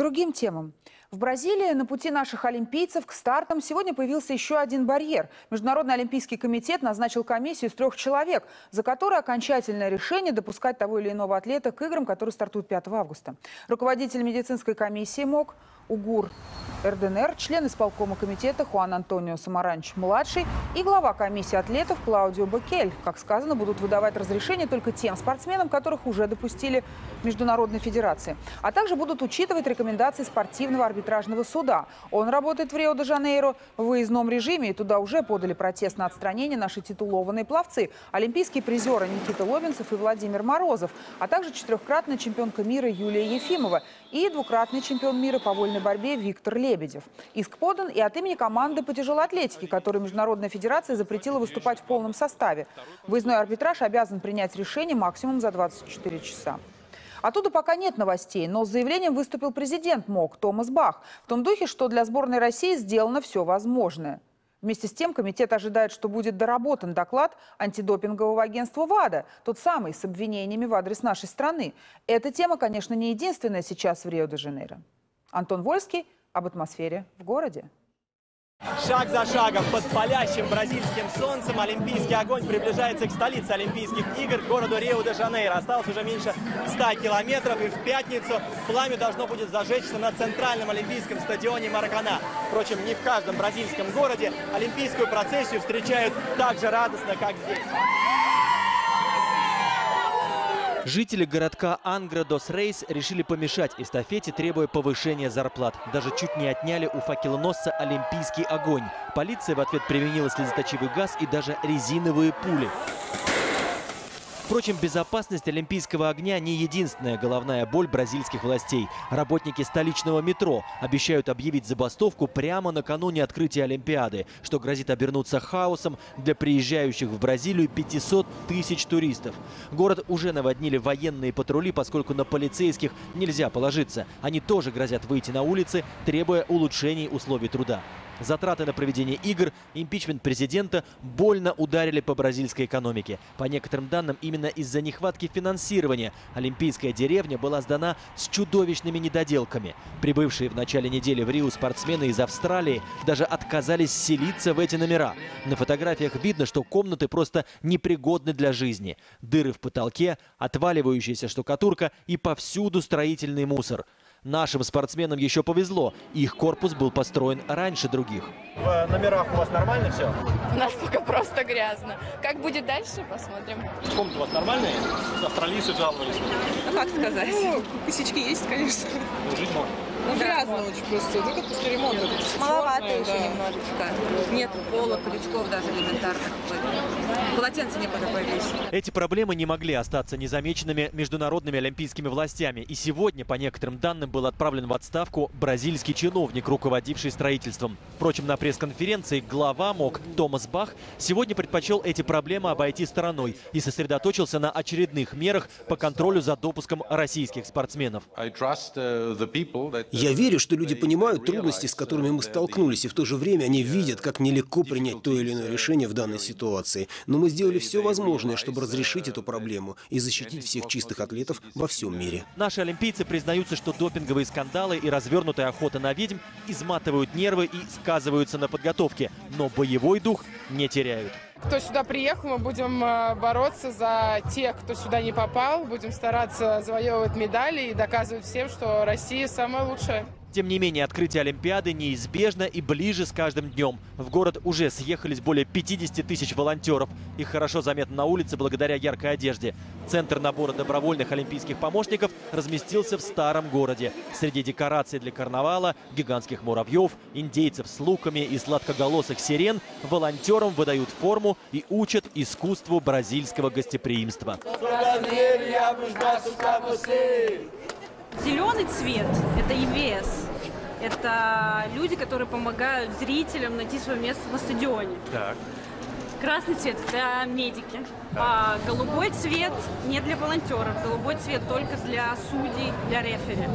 другим темам. В Бразилии на пути наших олимпийцев к стартам сегодня появился еще один барьер. Международный олимпийский комитет назначил комиссию из трех человек, за которой окончательное решение допускать того или иного атлета к играм, которые стартуют 5 августа. Руководитель медицинской комиссии МОК УГУР РДНР, член исполкома комитета Хуан Антонио Самаранч-младший и глава комиссии атлетов Клаудио Бакель. Как сказано, будут выдавать разрешение только тем спортсменам, которых уже допустили Международной Федерации. А также будут учитывать рекомендации спортивного арбитражного суда. Он работает в Рио-де-Жанейро в выездном режиме, и туда уже подали протест на отстранение наши титулованные пловцы. Олимпийские призеры Никита Ловинцев и Владимир Морозов, а также четырехкратная чемпионка мира Юлия Ефимова и двукратный чемпион мира по вольной борьбе Виктор Лебедев. Иск подан и от имени команды по тяжелоатлетике, которой Международная Федерация запретила выступать в полном составе. Выездной арбитраж обязан принять решение максимум за 24 часа. Оттуда пока нет новостей, но с заявлением выступил президент МОК Томас Бах в том духе, что для сборной России сделано все возможное. Вместе с тем комитет ожидает, что будет доработан доклад антидопингового агентства ВАДА, тот самый с обвинениями в адрес нашей страны. Эта тема, конечно, не единственная сейчас в Рио-де-Жанейро. Антон Вольский об атмосфере в городе. Шаг за шагом под палящим бразильским солнцем олимпийский огонь приближается к столице Олимпийских игр, городу Рио-де-Жанейро. Осталось уже меньше 100 километров, и в пятницу пламя должно будет зажечься на центральном олимпийском стадионе Маракана. Впрочем, не в каждом бразильском городе олимпийскую процессию встречают так же радостно, как здесь. Жители городка Ангра-дос-Рейс решили помешать эстафете, требуя повышения зарплат. Даже чуть не отняли у факелоносца олимпийский огонь. Полиция в ответ применила слезоточивый газ и даже резиновые пули. Впрочем, безопасность Олимпийского огня не единственная головная боль бразильских властей. Работники столичного метро обещают объявить забастовку прямо накануне открытия Олимпиады, что грозит обернуться хаосом для приезжающих в Бразилию 500 тысяч туристов. Город уже наводнили военные патрули, поскольку на полицейских нельзя положиться. Они тоже грозят выйти на улицы, требуя улучшений условий труда. Затраты на проведение игр, импичмент президента больно ударили по бразильской экономике. По некоторым данным, именно из-за нехватки финансирования Олимпийская деревня была сдана с чудовищными недоделками. Прибывшие в начале недели в Рио спортсмены из Австралии даже отказались селиться в эти номера. На фотографиях видно, что комнаты просто непригодны для жизни. Дыры в потолке, отваливающаяся штукатурка и повсюду строительный мусор. Нашим спортсменам еще повезло. Их корпус был построен раньше других. В номерах у вас нормально все? У нас пока просто грязно. Как будет дальше, посмотрим. Комнаты у вас нормальные? Австралийцы жаловались. Ну, как сказать? Ну, косячки есть, конечно. Жить можно. Ну, грязно очень просто. Ну, как после ремонта. Маловато чёрное, еще да. немножечко. Нет пола, крючков даже элементарных. Полотенце некуда повесить. Эти проблемы не могли остаться незамеченными международными олимпийскими властями. И сегодня, по некоторым данным, был отправлен в отставку бразильский чиновник, руководивший строительством. Впрочем, на пресс-конференции глава МОК Томас Бах сегодня предпочел эти проблемы обойти стороной и сосредоточился на очередных мерах по контролю за допуском российских спортсменов. Я верю, что люди понимают трудности, с которыми мы столкнулись, и в то же время они видят, как нелегко принять то или иное решение в данной ситуации. Но мы сделали все возможное, чтобы разрешить эту проблему и защитить всех чистых атлетов во всем мире. Наши олимпийцы признаются, что допинговые скандалы и развернутая охота на ведьм изматывают нервы и сказываются на подготовке, но боевой дух не теряют. Кто сюда приехал, мы будем э, бороться за тех, кто сюда не попал. Будем стараться завоевывать медали и доказывать всем, что Россия самая лучшая. Тем не менее, открытие Олимпиады неизбежно и ближе с каждым днем. В город уже съехались более 50 тысяч волонтеров. Их хорошо заметно на улице благодаря яркой одежде. Центр набора добровольных олимпийских помощников разместился в старом городе. Среди декораций для карнавала, гигантских муравьев, индейцев с луками и сладкоголосых сирен волонтерам выдают форму и учат искусству бразильского гостеприимства. Зеленый цвет – это ЕВС. Это люди, которые помогают зрителям найти свое место на стадионе. Красный цвет – это медики. А голубой цвет не для волонтеров. Голубой цвет только для судей, для рефери.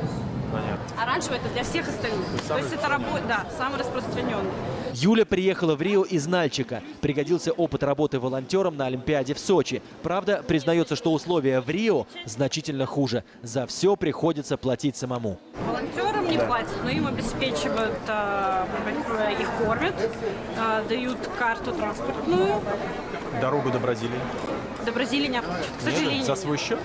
Оранжевый – это для всех остальных. То есть это работа, да, самый распространенный. Юля приехала в Рио из Нальчика. Пригодился опыт работы волонтером на Олимпиаде в Сочи. Правда, признается, что условия в Рио значительно хуже. За все приходится платить самому. Волонтерам не платят, но им обеспечивают, а, их кормят, а, дают карту транспортную. Дорогу до Бразилии? До Бразилии не оплачивают, к сожалению. За свой счет?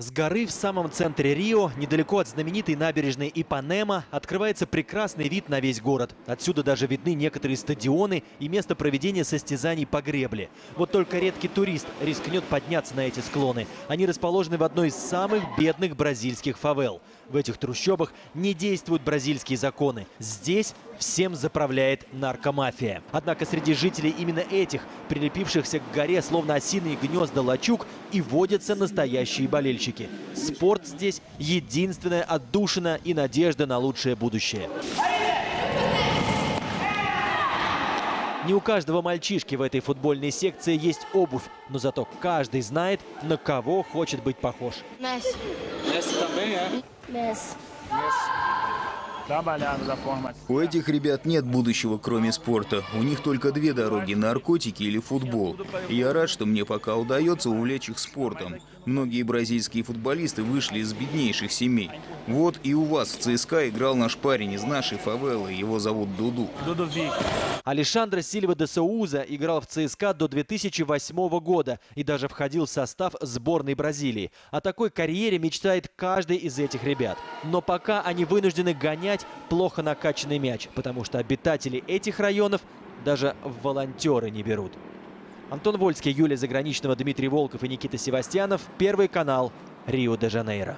С горы в самом центре Рио, недалеко от знаменитой набережной Ипанема, открывается прекрасный вид на весь город. Отсюда даже видны некоторые стадионы и место проведения состязаний по гребле. Вот только редкий турист рискнет подняться на эти склоны. Они расположены в одной из самых бедных бразильских фавел. В этих трущобах не действуют бразильские законы. Здесь всем заправляет наркомафия. Однако среди жителей именно этих, прилепившихся к горе словно осиные гнезда лачуг, и водятся настоящие болельщики. Спорт здесь единственная отдушина и надежда на лучшее будущее. Не у каждого мальчишки в этой футбольной секции есть обувь, но зато каждый знает, на кого хочет быть похож. Messi. Месси também, é? У этих ребят нет будущего, кроме спорта. У них только две дороги – наркотики или футбол. И я рад, что мне пока удается увлечь их спортом. Многие бразильские футболисты вышли из беднейших семей. Вот и у вас в ЦСКА играл наш парень из нашей фавелы. Его зовут Дуду. Ludovic. Алешандро Сильва де Сауза играл в ЦСКА до 2008 года и даже входил в состав сборной Бразилии. О такой карьере мечтает каждый из этих ребят. Но пока они вынуждены гонять плохо накачанный мяч, потому что обитатели этих районов даже волонтеры не берут. Антон Вольский, Юлия Заграничного, Дмитрий Волков и Никита Севастьянов. Первый канал. Рио-де-Жанейро.